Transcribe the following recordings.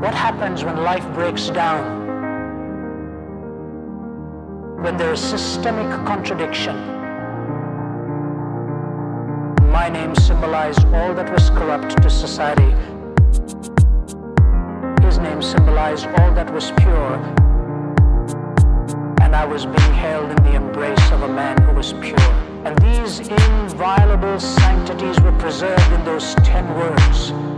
What happens when life breaks down? When there is systemic contradiction? My name symbolized all that was corrupt to society. His name symbolized all that was pure. And I was being held in the embrace of a man who was pure. And these inviolable sanctities were preserved in those ten words.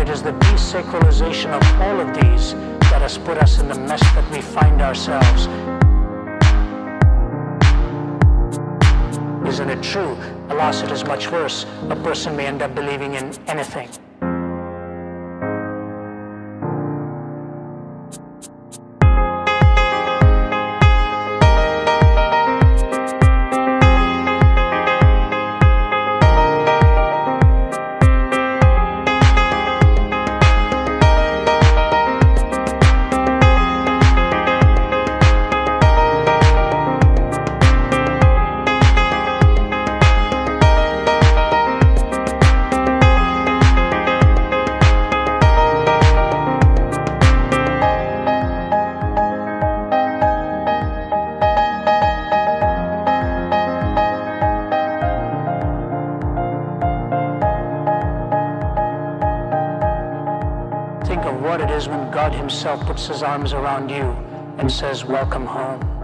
It is the desacralization of all of these that has put us in the mess that we find ourselves. Isn't it true? Alas, it is much worse. A person may end up believing in anything. Think of what it is when God Himself puts His arms around you and says, Welcome home.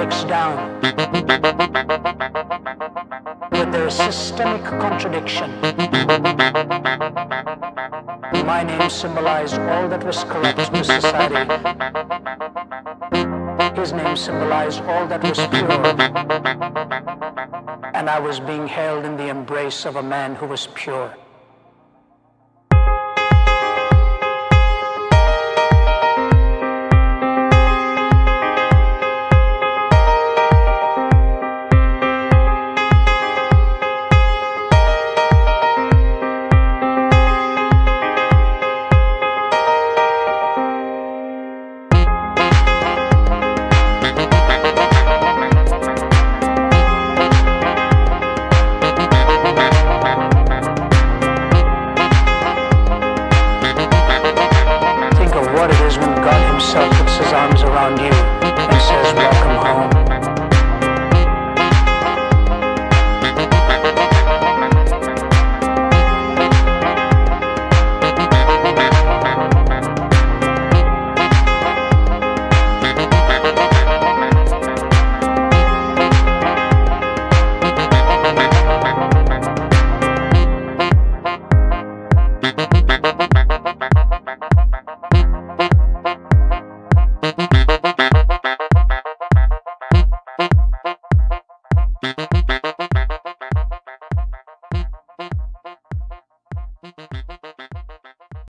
Breaks down? There is systemic contradiction? My name symbolized all that was corrupt to society. His name symbolized all that was pure. And I was being held in the embrace of a man who was pure. around here.